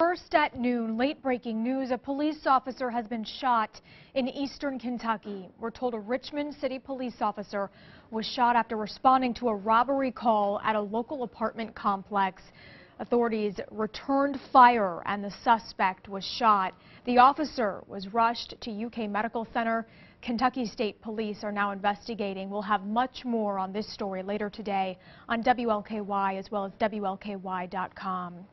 First at noon, late breaking news, a police officer has been shot in eastern Kentucky. We're told a Richmond City police officer was shot after responding to a robbery call at a local apartment complex. Authorities returned fire and the suspect was shot. The officer was rushed to UK Medical Center. Kentucky State Police are now investigating. We'll have much more on this story later today on WLKY as well as WLKY.com.